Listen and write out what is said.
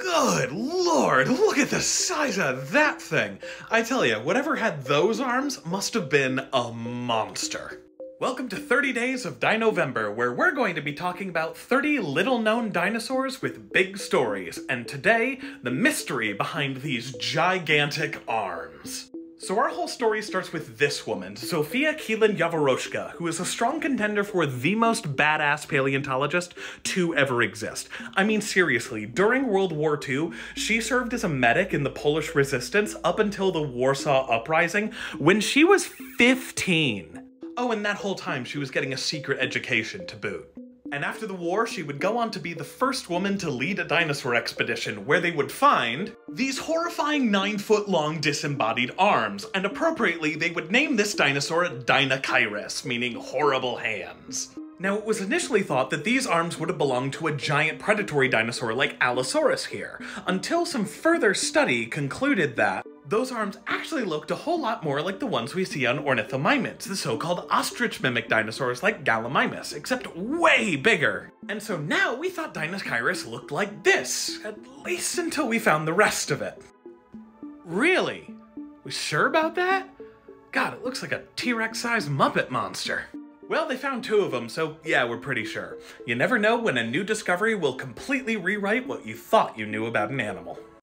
Good lord, look at the size of that thing! I tell you, whatever had those arms must have been a monster. Welcome to 30 Days of Dinovember, where we're going to be talking about 30 little known dinosaurs with big stories, and today, the mystery behind these gigantic arms. So our whole story starts with this woman, Zofia Kielan-Jaworowska, who is a strong contender for the most badass paleontologist to ever exist. I mean, seriously, during World War II, she served as a medic in the Polish resistance up until the Warsaw Uprising when she was 15. Oh, and that whole time she was getting a secret education to boot. And after the war, she would go on to be the first woman to lead a dinosaur expedition where they would find these horrifying 9 foot long disembodied arms, and appropriately, they would name this dinosaur Deinocheirus, meaning horrible hands. Now, it was initially thought that these arms would have belonged to a giant predatory dinosaur like Allosaurus here, until some further study concluded that those arms actually looked a whole lot more like the ones we see on ornithomimids, the so-called ostrich-mimic dinosaurs like Gallimimus, except way bigger. And so now we thought Deinocheirus looked like this, at least until we found the rest of it. Really? We sure about that? God, it looks like a T-Rex-sized Muppet monster. Well, they found two of them, so yeah, we're pretty sure. You never know when a new discovery will completely rewrite what you thought you knew about an animal.